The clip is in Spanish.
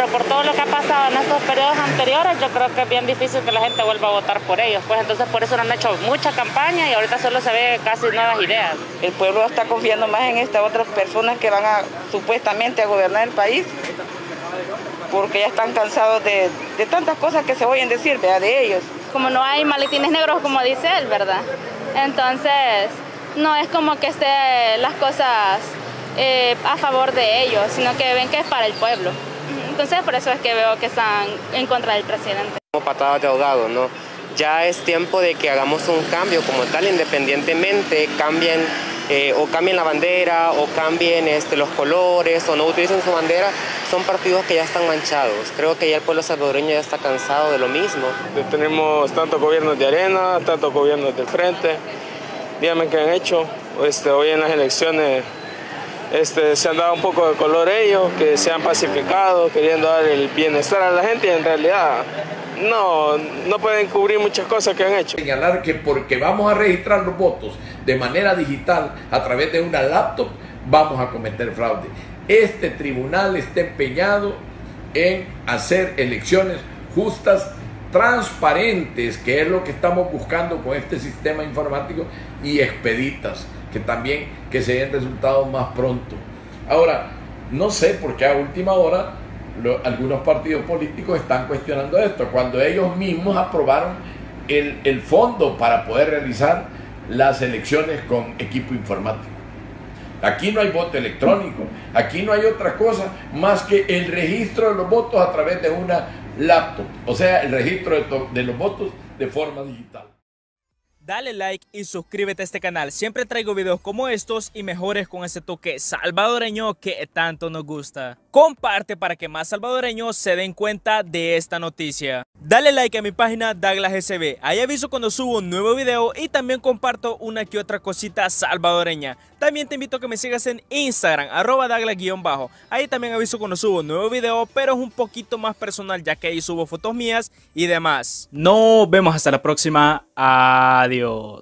pero por todo lo que ha pasado en estos periodos anteriores, yo creo que es bien difícil que la gente vuelva a votar por ellos. Pues entonces por eso no han hecho mucha campaña y ahorita solo se ve casi nuevas ideas. El pueblo está confiando más en estas otras personas que van a supuestamente a gobernar el país, porque ya están cansados de, de tantas cosas que se oyen decir, ¿verdad? de ellos. Como no hay maletines negros, como dice él, ¿verdad? Entonces, no es como que esté las cosas eh, a favor de ellos, sino que ven que es para el pueblo. Entonces, por eso es que veo que están en contra del presidente. Como patadas de ahogado, ¿no? Ya es tiempo de que hagamos un cambio como tal, independientemente cambien eh, o cambien la bandera o cambien este, los colores o no utilicen su bandera, son partidos que ya están manchados. Creo que ya el pueblo salvadoreño ya está cansado de lo mismo. Tenemos tantos gobiernos de arena, tantos gobiernos del frente. Díganme qué han hecho. Este, hoy en las elecciones este, se han dado un poco de color ellos, que se han pacificado, queriendo dar el bienestar a la gente y en realidad no, no pueden cubrir muchas cosas que han hecho. Señalar que porque vamos a registrar los votos de manera digital a través de una laptop, vamos a cometer fraude. Este tribunal está empeñado en hacer elecciones justas, transparentes, que es lo que estamos buscando con este sistema informático, y expeditas que también que se den resultados más pronto. Ahora, no sé por qué a última hora algunos partidos políticos están cuestionando esto, cuando ellos mismos aprobaron el, el fondo para poder realizar las elecciones con equipo informático. Aquí no hay voto electrónico, aquí no hay otra cosa más que el registro de los votos a través de una laptop, o sea, el registro de, de los votos de forma digital. Dale like y suscríbete a este canal. Siempre traigo videos como estos y mejores con ese toque salvadoreño que tanto nos gusta. Comparte para que más salvadoreños se den cuenta de esta noticia. Dale like a mi página Douglas SB. Ahí aviso cuando subo un nuevo video y también comparto una que otra cosita salvadoreña. También te invito a que me sigas en Instagram, arroba Douglas-bajo. Ahí también aviso cuando subo un nuevo video, pero es un poquito más personal ya que ahí subo fotos mías y demás. Nos vemos hasta la próxima. Adiós medio